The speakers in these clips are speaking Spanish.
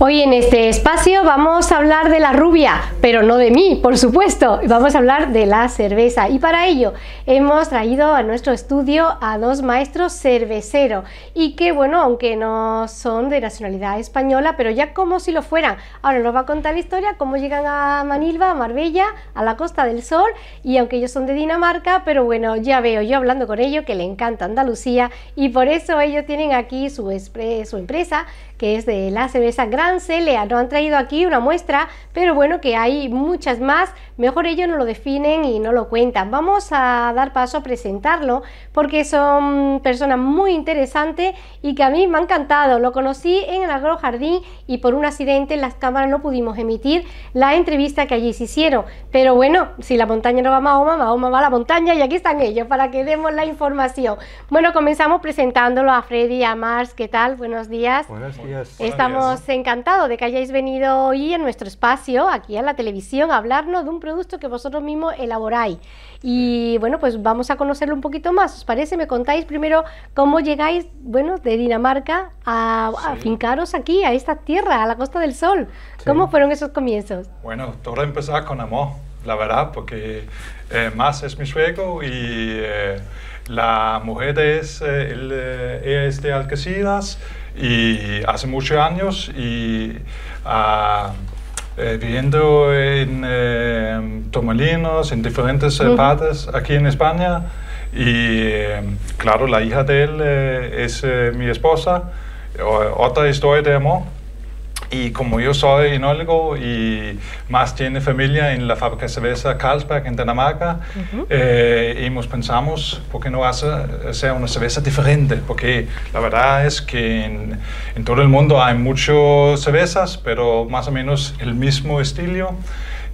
Hoy en este espacio vamos a hablar de la rubia, pero no de mí, por supuesto. Vamos a hablar de la cerveza y para ello hemos traído a nuestro estudio a dos maestros cerveceros y que, bueno, aunque no son de nacionalidad española, pero ya como si lo fueran. Ahora nos va a contar la historia, cómo llegan a Manilva, a Marbella, a la Costa del Sol y aunque ellos son de Dinamarca, pero bueno, ya veo yo hablando con ellos que le encanta Andalucía y por eso ellos tienen aquí su, su empresa que es de la cerveza Gran Celea. Nos han traído aquí una muestra, pero bueno, que hay muchas más. Mejor ellos no lo definen y no lo cuentan. Vamos a dar paso a presentarlo porque son personas muy interesantes y que a mí me ha encantado. Lo conocí en el Agro Jardín y por un accidente en las cámaras no pudimos emitir la entrevista que allí se hicieron. Pero bueno, si la montaña no va a Mahoma, Mahoma va a la montaña y aquí están ellos para que demos la información. Bueno, comenzamos presentándolo a Freddy a Mars. ¿Qué tal? Buenos días. Estamos encantados de que hayáis venido hoy en nuestro espacio, aquí en la televisión, a hablarnos de un producto que vosotros mismos elaboráis. Y bueno, pues vamos a conocerlo un poquito más. ¿Os parece? Me contáis primero cómo llegáis, bueno, de Dinamarca a, fincaros aquí, a esta tierra, a la Costa del Sol. ¿Cómo fueron esos comienzos? Bueno, todo empezó con amor, la verdad, porque eh, más es mi suegro y... Eh, la mujer es, eh, ella es de Algeciras y hace muchos años y uh, viviendo en eh, Tomalinos, en diferentes partes aquí en España. Y claro, la hija de él es mi esposa. Otra historia de amor. Y como yo soy enólogo y más tiene familia en la fábrica de cerveza Carlsberg en Dinamarca, eh, hemos pensamos, ¿por qué no hacer una cerveza diferente? Porque la verdad es que en, en, todo el mundo hay muchas cervezas, pero más o menos el mismo estilo.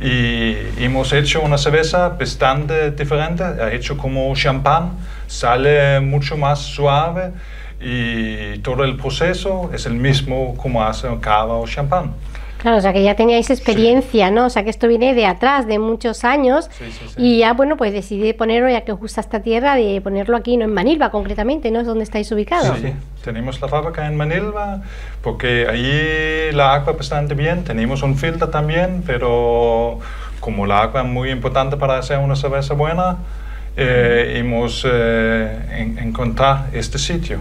Y hemos hecho una cerveza bastante diferente, ha hecho como champán, sale mucho más suave y todo el proceso es el mismo como hace cava o champán. Claro, o sea que ya teníais experiencia, ¿no? O sea que esto viene de atrás, de muchos años. Y ya, bueno, pues decidí ponerlo, ya que os gusta esta tierra, de ponerlo aquí, no en Manilva concretamente, ¿no? Es donde estáis ubicados. Sí, tenemos la fábrica en Manilva, porque ahí la agua bastante bien. Tenemos un filtro también, pero como la agua es muy importante para hacer una cerveza buena, eh, hemos eh, encontrado este sitio.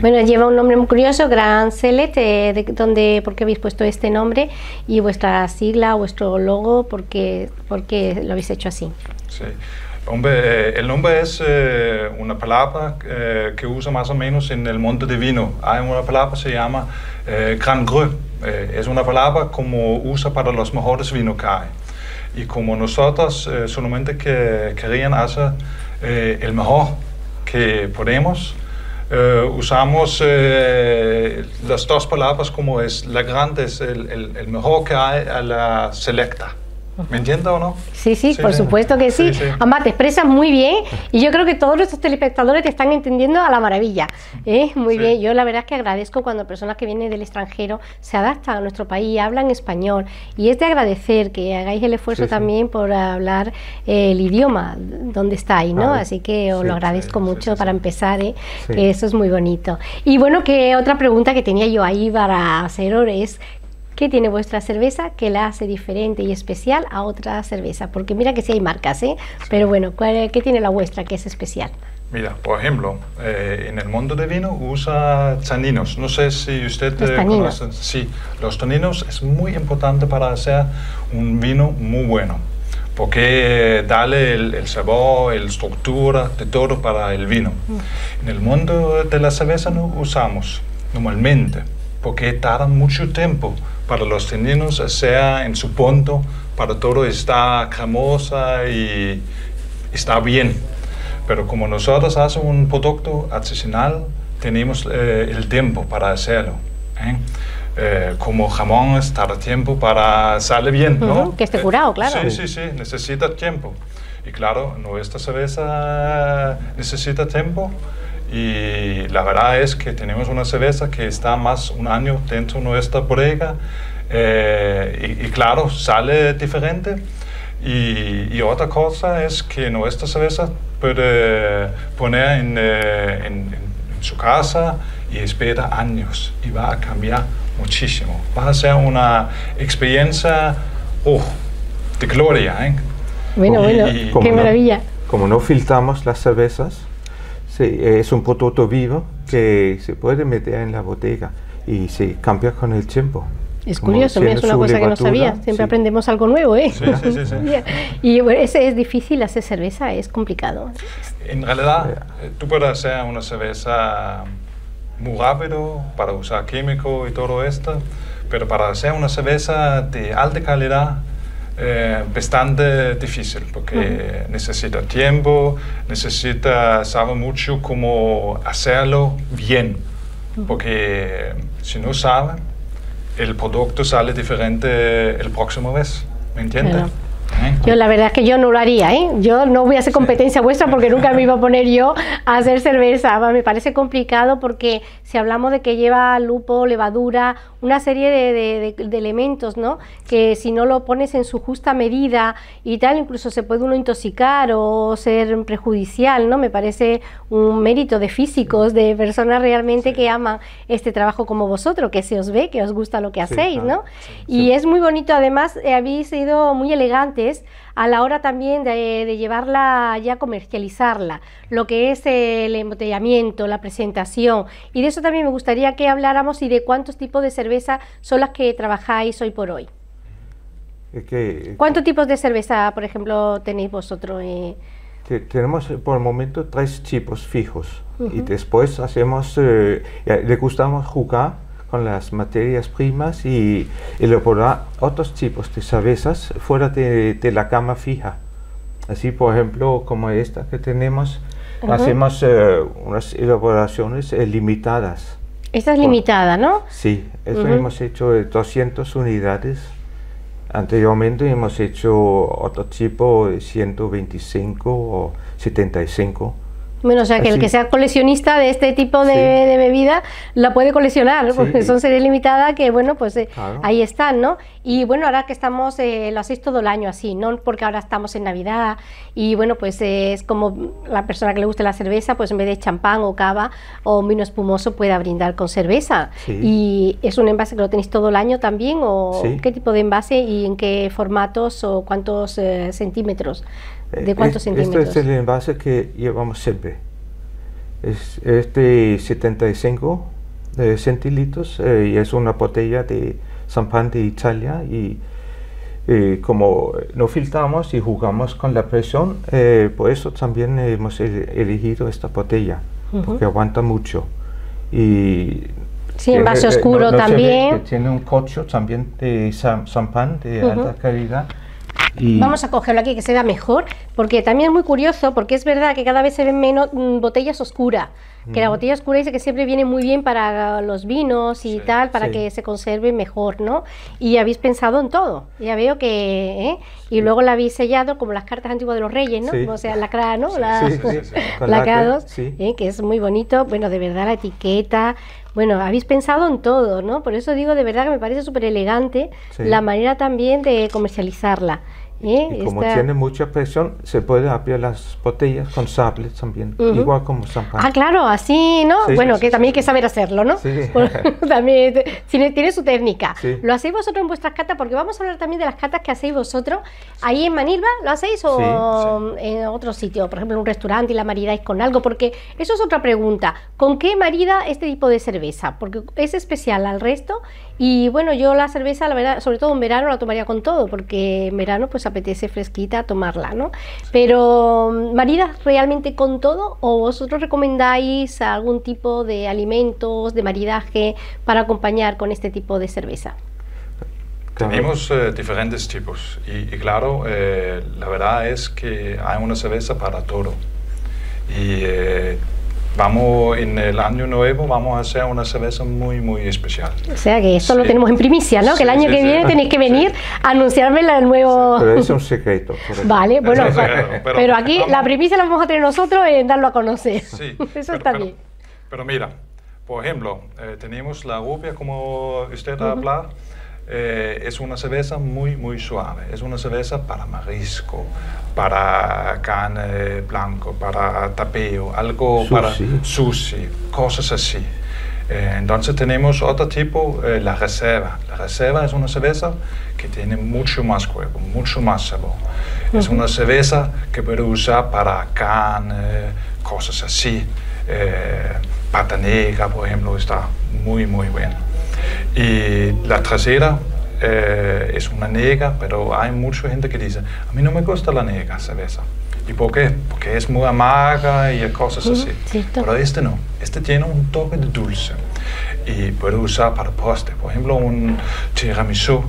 Bueno, lleva un nombre muy curioso, Gran Celet, eh, de, donde, ¿por qué habéis puesto este nombre? Y vuestra sigla, vuestro logo, ¿por qué, por qué lo habéis hecho así? Sí. Hombre, el nombre es una palabra que usa más o menos en el mundo de vino. Hay una palabra que se llama Grand Cru. es una palabra como usa para los mejores vinos que hay. Y como nosotros eh, solamente que querían hacer eh, el mejor que podemos, eh, usamos las dos palabras como es la grande es el, el, el mejor que hay a la selecta. ¿Me entiendes o no? Sí, sí, por supuesto que sí. Además, te expresas muy bien y yo creo que todos nuestros telespectadores te están entendiendo a la maravilla. ¿eh? Muy bien, yo la verdad es que agradezco cuando personas que vienen del extranjero se adaptan a nuestro país, hablan español y es de agradecer que hagáis el esfuerzo también por hablar eh, el idioma donde estáis, ¿no? Así que os lo agradezco mucho para empezar, ¿eh? que eso es muy bonito. Y bueno, que otra pregunta que tenía yo ahí para hacer es ¿Qué tiene vuestra cerveza que la hace diferente y especial a otra cerveza? Porque mira que sí hay marcas, ¿eh? Pero bueno, ¿qué tiene la vuestra que es especial? Mira, por ejemplo, eh, en el mundo de vino usa taninos. No sé si usted los conoce. Sí, los taninos es muy importante para hacer un vino muy bueno. Porque dale el, sabor, la estructura, de todo para el vino. Mm. En el mundo de la cerveza no usamos normalmente, porque tarda mucho tiempo para los teninos sea en su punto, para todo está cremosa y está bien. Pero como nosotros hacemos un producto artesanal, tenemos eh, el tiempo para hacerlo. ¿eh? Eh, como jamón tarda tiempo para salir bien, ¿no? que esté curado, claro. Sí, sí, sí, necesita tiempo. Y claro, nuestra cerveza necesita tiempo y la verdad es que tenemos una cerveza que está más un año dentro de nuestra bodega eh, y, claro, sale diferente. Y, otra cosa es que nuestra cerveza puede poner en, eh, en, su casa y espera años y va a cambiar muchísimo. Va a ser una experiencia oh, de gloria. ¿eh? Bueno, bueno, qué maravilla. como no filtramos las cervezas, es un producto vivo que se puede meter en la botella y se cambia con el tiempo. Es curioso, es una cosa que no sabía. Siempre aprendemos algo nuevo, ¿eh? Sí, sí, sí. y bueno, es, es difícil hacer cerveza, es complicado. En realidad, eh, tú puedes hacer una cerveza muy rápido para usar químico y todo esto, pero para hacer una cerveza de alta calidad eh, bastante difícil porque necesita tiempo, necesita saber mucho cómo hacerlo bien, porque si no sabe, el producto sale diferente el próximo vez, ¿me entiendes? Yo la verdad es que yo no lo haría, ¿eh? Yo no voy a hacer competencia vuestra porque nunca me iba a poner yo a hacer cerveza. Me parece complicado porque si hablamos de que lleva lupo, levadura, una serie de, elementos, ¿no? Que si no lo pones en su justa medida y tal, incluso se puede uno intoxicar o ser prejudicial, ¿no? Me parece un mérito de físicos, de personas realmente que aman este trabajo como vosotros, que se os ve, que os gusta lo que hacéis, ¿no? y es muy bonito, además, eh, habéis sido muy elegantes a la hora también de, llevarla ya comercializarla, lo que es el embotellamiento, la presentación. Y de eso también me gustaría que habláramos y de cuántos tipos de cerveza son las que trabajáis hoy por hoy. ¿Cuántos tipos de cerveza, por ejemplo, tenéis vosotros? Eh? Tenemos por el momento tres tipos fijos y después hacemos, eh, le gustamos jugar con las materias primas y elaborar otros tipos de cervezas fuera de, la cama fija. Así, por ejemplo, como esta que tenemos, hacemos eh, unas elaboraciones eh, limitadas. Esta es limitada, ¿no? Sí, esto hemos hecho de 200 unidades. Anteriormente hemos hecho otro tipo de 125 o 75 bueno, o sea, que el que sea coleccionista de este tipo de, bebida la puede coleccionar, porque son series limitadas que, bueno, pues eh, ahí están, ¿no? Y bueno, ahora que estamos, eh, lo hacéis todo el año así, ¿no? Porque ahora estamos en Navidad y, bueno, pues es como la persona que le guste la cerveza, pues en vez de champán o cava o vino espumoso pueda brindar con cerveza. ¿Y es un envase que lo tenéis todo el año también? ¿O qué tipo de envase y en qué formatos o cuántos eh, centímetros? ¿De cuántos centímetros? Este es el envase que llevamos siempre. Es, de 75 centilitros eh, y es una botella de champán de Italia y eh, como no filtramos y jugamos con la presión, eh, por eso también hemos elegido esta botella, porque aguanta mucho. Y sí, envase oscuro también. tiene un cocho también de champán de alta calidad Vamos a cogerlo aquí que se vea mejor, porque también es muy curioso, porque es verdad que cada vez se ven menos mm, botellas oscuras. Que la botella oscura dice que siempre viene muy bien para los vinos y tal, para que se conserve mejor, ¿no? Y habéis pensado en todo. Ya veo que. ¿eh? Y luego la habéis sellado como las cartas antiguas de los reyes, ¿no? O sea, lacrada, ¿no? Las, lacrados, ¿eh? que es muy bonito. Bueno, de verdad, la etiqueta. Bueno, habéis pensado en todo, ¿no? Por eso digo de verdad que me parece súper elegante la manera también de comercializarla. ¿Eh? Y como tiene mucha presión, se puede abrir las botellas con sable también, igual como champán. Ah, claro, así, ¿no? bueno, que también hay que saber hacerlo, ¿no? también tiene, su técnica. ¿Lo hacéis vosotros en vuestras catas? Porque vamos a hablar también de las catas que hacéis vosotros. ¿Ahí en Manilva lo hacéis o en otro sitio? Por ejemplo, en un restaurante y la maridáis con algo. Porque eso es otra pregunta. ¿Con qué marida este tipo de cerveza? Porque es especial al resto. Y bueno, yo la cerveza, la verdad, sobre todo en verano, la tomaría con todo. Porque en verano, pues apetece fresquita tomarla, ¿no? Pero, ¿maridas realmente con todo o vosotros recomendáis algún tipo de alimentos, de maridaje para acompañar con este tipo de cerveza? Tenemos eh, diferentes tipos y, claro, eh, la verdad es que hay una cerveza para todo. Y eh, vamos en el año nuevo vamos a hacer una cerveza muy muy especial. O sea que esto lo tenemos en primicia, ¿no? que el año que viene tenéis que venir a anunciarme el nuevo. Pero es un secreto. Vale, bueno, pero, aquí la primicia la vamos a tener nosotros en darlo a conocer. Sí, Eso está bien. Pero mira, por ejemplo, eh, tenemos la rubia como usted ha hablado. Eh, es una cerveza muy, muy suave. Es una cerveza para marisco, para carne blanco, para tapeo, algo para sushi, cosas así. Eh, entonces tenemos otro tipo, eh, la reserva. La reserva es una cerveza que tiene mucho más cuerpo, mucho más sabor. Es una cerveza que puede usar para carne, cosas así. Eh, pata negra, por ejemplo, está muy, muy bien. Y la trasera eh, es una negra, pero hay mucha gente que dice, a mí no me gusta la negra cerveza. ¿Y por qué? Porque es muy amarga y cosas así. Pero este no. Este tiene un toque de dulce. Y puede usar para postre. Por ejemplo, un tiramisú.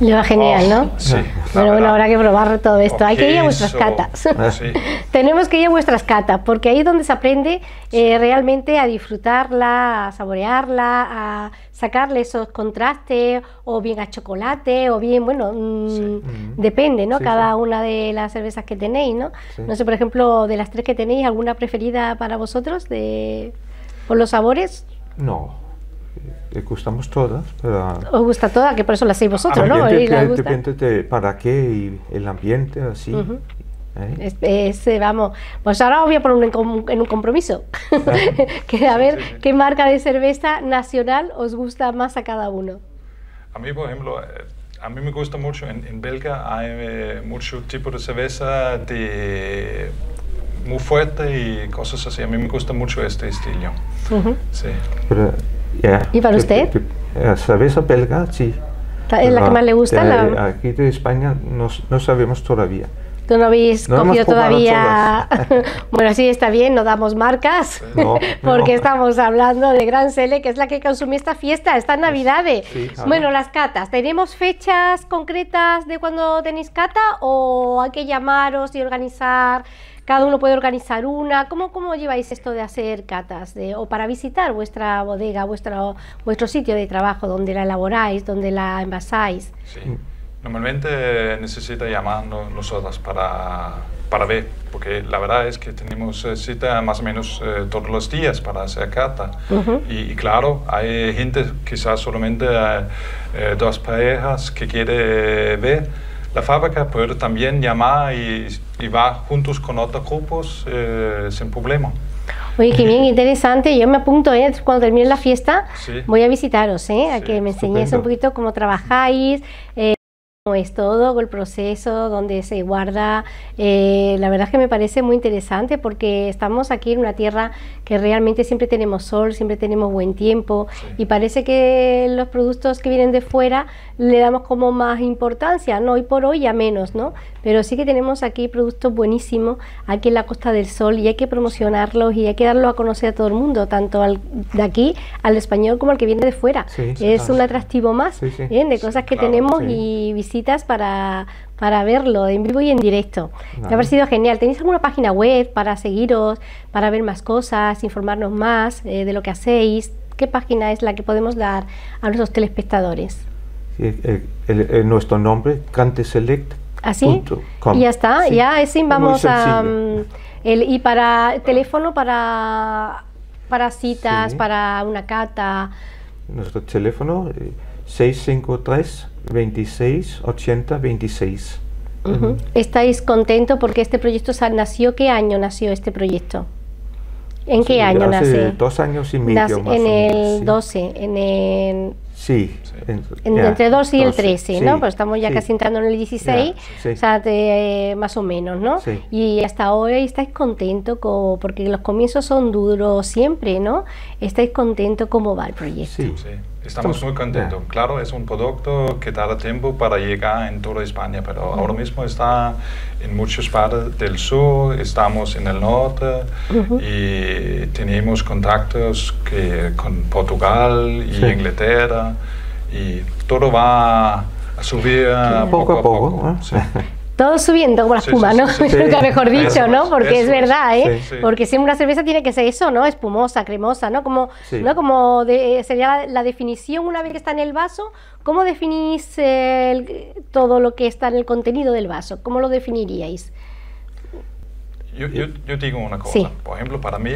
Le va genial, Oh, ¿no? Sí. Pero bueno, habrá que probar todo esto. Hay que ir a vuestras catas. Sí. Tenemos que ir a vuestras catas, porque ahí es donde se aprende eh, realmente a disfrutarla, a saborearla, a sacarle esos contrastes, o bien a chocolate, o bien, bueno, mm, depende, ¿no? Sí, Cada sí. una de las cervezas que tenéis, ¿no? Sí. No sé, por ejemplo, de las tres que tenéis, ¿alguna preferida para vosotros de, por los sabores? No, le gustamos todas, pero ¿Os gusta toda? Que por eso la hacéis vosotros, ¿no? depende, Y gusta. de para qué y el ambiente, así. ¿eh? Es, es, eh, vamos, pues ahora os voy a poner en, com- en un compromiso. que a ver sí, sí. qué marca de cerveza nacional os gusta más a cada uno. A mí, por ejemplo, eh, a mí me gusta mucho, en, en Belga hay eh, mucho tipo de cerveza de muy fuerte y cosas así. A mí me gusta mucho este estilo. Ujú. Sí. Pero, ¿Y para que- usted? que- la cerveza belga, sí. ¿Es la que Pero, más le gusta? eh, La- Aquí de España no, no sabemos todavía. ¿Tú no habéis No cogido todavía? bueno, sí, está bien, no damos marcas, No, porque no. estamos hablando de Gran Sele, que es la que consumí esta fiesta, estas Navidades. sí, claro. Bueno, las catas, ¿tenemos fechas concretas de cuando tenéis cata o hay que llamaros y organizar? Cada uno puede organizar una. ¿Cómo, cómo lleváis esto de hacer catas? De- o para visitar vuestra bodega, vuestro, vuestro sitio de trabajo, donde la elaboráis, donde la envasáis. sí. Normalmente necesita llamarnos nosotros para, para ver, porque la verdad es que tenemos eh, cita más o menos eh, todos los días para hacer cata. Y claro, hay gente, quizás solamente eh, eh, dos parejas que quiere ver la fábrica, puede también llamar y, y va juntos con otros grupos eh, sin problema. Oye, qué bien, interesante. Yo me apunto, ¿eh? cuando termine la fiesta, Sí. voy a visitaros, ¿eh? a Sí, que me enseñéis un poquito cómo trabajáis, eh, es todo, el proceso, dónde se guarda. Eh, la verdad es que me parece muy interesante porque estamos aquí en una tierra que realmente siempre tenemos sol, siempre tenemos buen tiempo Sí. y parece que los productos que vienen de fuera le damos como más importancia, no hoy por hoy ya menos, ¿no? Pero sí que tenemos aquí productos buenísimos aquí en la Costa del Sol y hay que promocionarlos y hay que darlos a conocer a todo el mundo, tanto al de aquí, al español como al que viene de fuera. Sí, es claro. un atractivo más Sí. ¿eh? de cosas que claro, tenemos y para, para verlo en vivo y en directo. Me ha Vale. parecido genial. ¿Tenéis alguna página web para seguiros, para ver más cosas, informarnos más eh, de lo que hacéis? ¿Qué página es la que podemos dar a nuestros telespectadores? Sí, el- el- el- nuestro nombre, canteselect.com. ¿Así? Y ya está, Sí, ya es vamos a... mm, y para teléfono, para, para citas, Sí. para una cata. Nuestro teléfono, eh, 653 26 80 26. Ujú. ¿Estáis contentos porque este proyecto nació? ¿Qué año nació este proyecto? ¿En qué Sí, año hace nace? dos años y medio Nace más en el sí. 12, en el, Sí. en- en- ya, entre 12 y el 12, 13, sí, ¿no? Pues estamos ya sí. casi entrando en el 16, Ya, sí. o sea, de- más o menos, ¿no? Sí. Y hasta hoy estáis contentos co- porque los comienzos son duros siempre, ¿no? ¿Estáis contentos cómo va el proyecto? Sí. Sí, estamos muy contentos. Claro, es un producto que tarda tiempo para llegar en toda España, pero ahora mismo está en muchas partes del sur, estamos en el norte y tenemos contactos que, con Portugal y Sí. Inglaterra y todo va a subir Poco a poco. Todo subiendo como la Sí, espuma, sí, ¿no? sí, sí. Nunca mejor Eso dicho, ¿no? es, Porque es eso es. verdad, ¿eh? Sí, sí. Porque siempre una cerveza tiene que ser eso, ¿no? Espumosa, cremosa, ¿no? Como, Sí. ¿no? Como de- sería la, la definición una vez que está en el vaso. ¿Cómo definís eh, el- todo lo que está en el contenido del vaso? ¿Cómo lo definiríais? Yo, yo, yo digo una cosa, Sí. por ejemplo, para mí,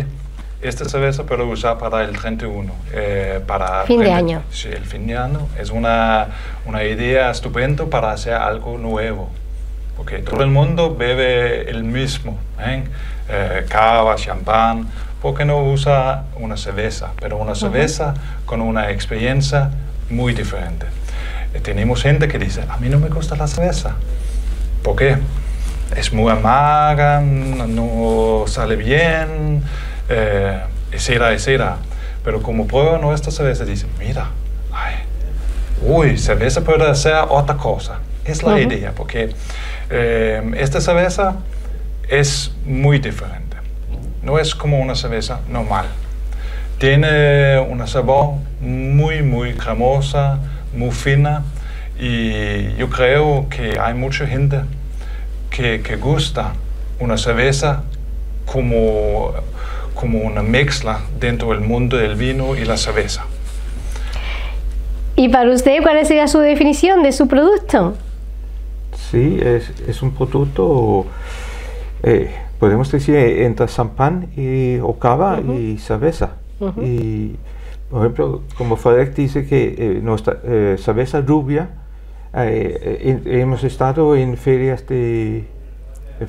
esta cerveza puedo usar para el 31, eh, para... Fin de 30 año. Sí, el fin de año es una, una idea estupenda para hacer algo nuevo, porque todo el mundo bebe el mismo, ¿eh? Eh, cava, champán, ¿por qué no usa una cerveza? Pero una cerveza con una experiencia muy diferente. Eh, tenemos gente que dice, a mí no me gusta la cerveza. ¿Por qué? Es muy amarga, no sale bien, eh, etcétera, etcétera. Pero como prueba nuestra cerveza, dice, mira, ay, uy, cerveza puede ser otra cosa. Es la idea, porque eh, esta cerveza es muy diferente. No es como una cerveza normal. Tiene una sabor muy, muy cremosa, muy fina y yo creo que hay mucha gente que, que gusta una cerveza como, como una mezcla dentro del mundo del vino y la cerveza. ¿Y para usted cuál sería su definición de su producto? Sí, es, es un producto, eh, podemos decir, entre champán y o cava y cerveza. Y, por ejemplo, como Frederick dice que eh, nuestra eh, cerveza rubia, eh, hemos estado en ferias de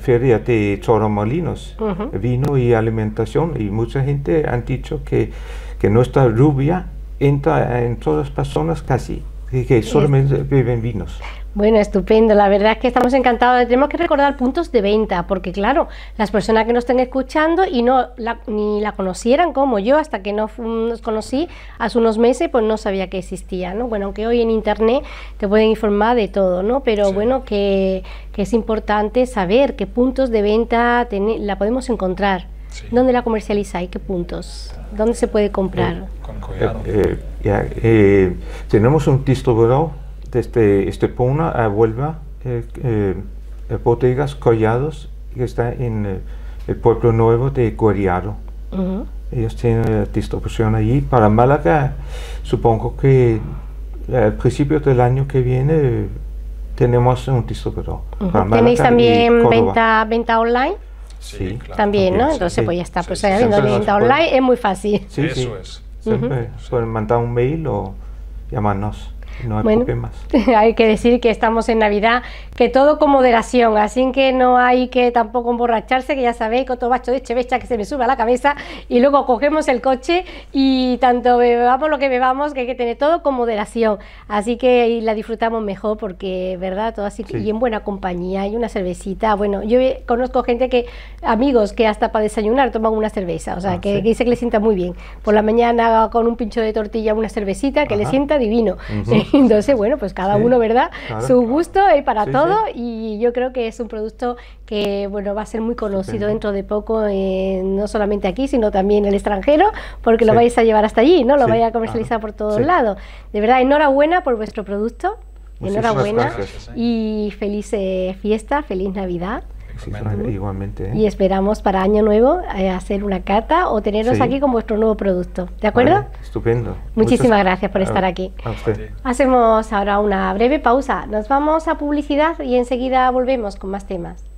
feria de Choromolinos, vino y alimentación, y mucha gente han dicho que, que nuestra rubia entra en todas las personas casi, que solamente beben vinos. Bueno, estupendo. La verdad es que estamos encantados. Tenemos que recordar puntos de venta, porque claro, las personas que nos estén escuchando y no ni la conocieran como yo, hasta que no nos conocí hace unos meses, pues no sabía que existía, ¿no? Bueno, aunque hoy en internet te pueden informar de todo, ¿no? Pero bueno, que, es importante saber qué puntos de venta la podemos encontrar. ¿Dónde la comercializáis? ¿Qué puntos? ¿Dónde se puede comprar? Eh, eh, eh, tenemos un distribuidor desde Estepona a Huelva, eh, eh, bodegas Collados, que está en eh, el pueblo nuevo de Gueriaro. Ellos tienen distribución allí. Para Málaga, supongo que al principio del año que viene tenemos un distribuidor. ¿Tenéis también venta, venta online? Sí, También, ¿no? Entonces, pues ya está. pues habiendo venta online es muy fácil. Sí, Eso es. Siempre pueden mandar un mail o llamarnos. No hay bueno, más. hay que decir que estamos en Navidad, que todo con moderación, así que no hay que tampoco emborracharse, que ya sabéis, con todo bacho de chevecha que se me sube a la cabeza y luego cogemos el coche y tanto bebamos lo que bebamos, que hay que tener todo con moderación. Así que la disfrutamos mejor porque, ¿verdad? Todo así y en buena compañía y una cervecita. Bueno, yo conozco gente que, amigos, que hasta para desayunar toman una cerveza, o sea, ah, que, dice que le sienta muy bien. Por la mañana con un pincho de tortilla una cervecita que le sienta divino. Entonces, bueno, pues cada uno, ¿verdad? Su gusto y para todo y yo creo que es un producto que, bueno, va a ser muy conocido dentro de poco, eh, no solamente aquí, sino también en el extranjero, porque lo vais a llevar hasta allí, ¿no? Lo vais a comercializar por todos lados. De verdad, enhorabuena por vuestro producto. enhorabuena y feliz eh, fiesta, feliz Navidad. Igualmente. ¿eh? Y esperamos para Año Nuevo eh, hacer una cata o teneros aquí con vuestro nuevo producto. ¿De acuerdo? estupendo. Muchísimas gracias por estar aquí. Hacemos ahora una breve pausa. Nos vamos a publicidad y enseguida volvemos con más temas.